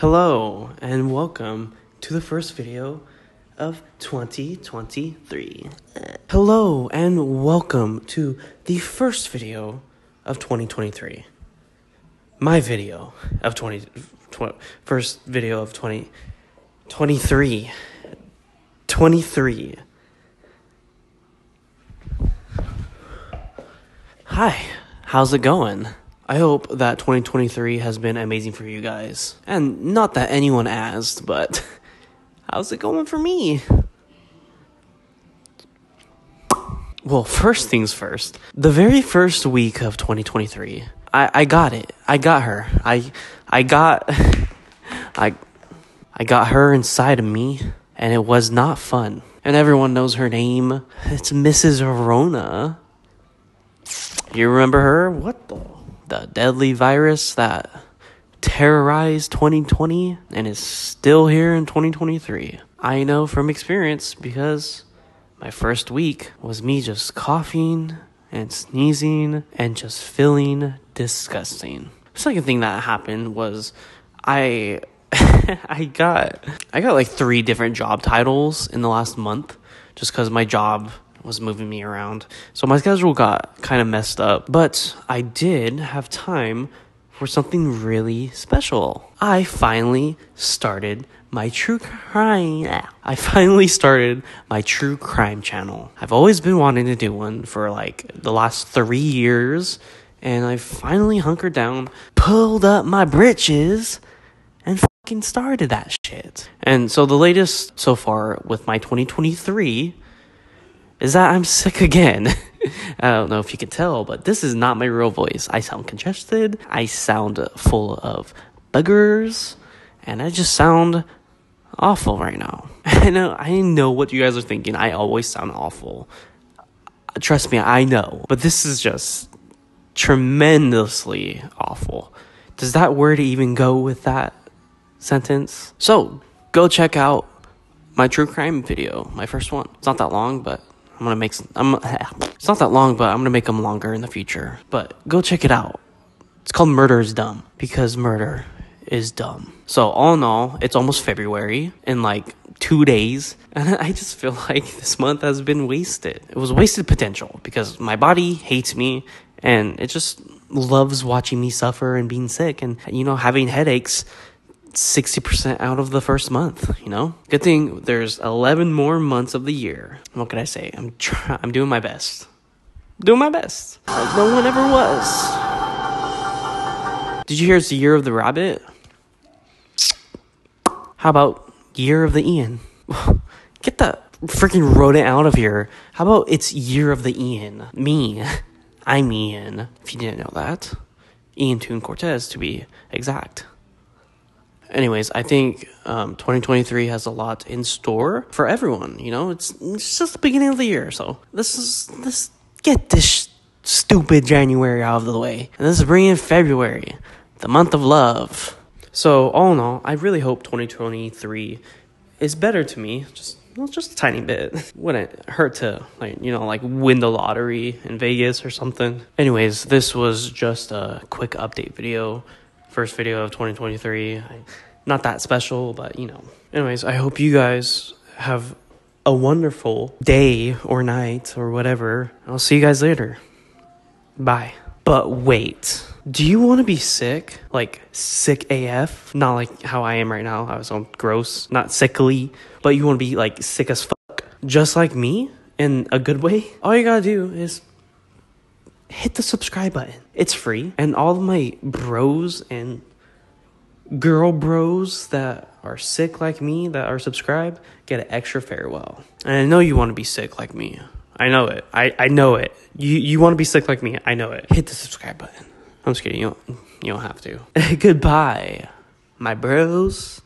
Hello, and welcome to the first video of 2023. Hello, and welcome to the first video of 2023. My video of 20, tw- first video of 20, 23. 23. Hi, how's it going? I hope that 2023 has been amazing for you guys. And not that anyone asked, but how's it going for me? Well, first things first. The very first week of 2023, I, I got it. I got her. I I got I I got her inside of me, and it was not fun. And everyone knows her name. It's Mrs. Rona. You remember her? What the? The deadly virus that terrorized 2020 and is still here in 2023. I know from experience because my first week was me just coughing and sneezing and just feeling disgusting. Second thing that happened was I I got I got like three different job titles in the last month just cuz my job was moving me around. So my schedule got kind of messed up, but I did have time for something really special. I finally started my true crime. I finally started my true crime channel. I've always been wanting to do one for like the last three years, and I finally hunkered down, pulled up my britches, and fucking started that shit. And so the latest so far with my 2023 is that I'm sick again. I don't know if you can tell, but this is not my real voice. I sound congested, I sound full of buggers, and I just sound awful right now. I know I know what you guys are thinking. I always sound awful. Trust me, I know. But this is just tremendously awful. Does that word even go with that sentence? So, go check out my true crime video, my first one. It's not that long, but I'm gonna make. Some, I'm. It's not that long, but I'm gonna make them longer in the future. But go check it out. It's called Murder is Dumb because murder is dumb. So all in all, it's almost February in like two days, and I just feel like this month has been wasted. It was wasted potential because my body hates me, and it just loves watching me suffer and being sick, and you know having headaches 60% out of the first month, you know? Good thing there's 11 more months of the year. What can I say? I'm try- I'm doing my best. Doing my best. Like no one ever was. Did you hear it's the year of the rabbit? How about year of the Ian? Get the freaking rodent out of here. How about it's year of the Ian? Me. I'm Ian, if you didn't know that. Ian Toon Cortez, to be exact anyways, I think um, 2023 has a lot in store for everyone. You know, it's, it's just the beginning of the year, so this is let's get this stupid January out of the way, and let's bring in February, the month of love. So all in all, I really hope 2023 is better to me. Just well, just a tiny bit. Wouldn't hurt to like you know like win the lottery in Vegas or something. Anyways, this was just a quick update video first video of 2023. Not that special, but you know. Anyways, I hope you guys have a wonderful day or night or whatever. I'll see you guys later. Bye. But wait, do you want to be sick? Like sick AF? Not like how I am right now. I was on gross, not sickly, but you want to be like sick as fuck. Just like me in a good way? All you gotta do is hit the subscribe button. It's free. And all of my bros and girl bros that are sick like me that are subscribed get an extra farewell. And I know you want to be sick like me. I know it. I, I know it. You you want to be sick like me. I know it. Hit the subscribe button. I'm just kidding. You don't, you don't have to. Goodbye, my bros.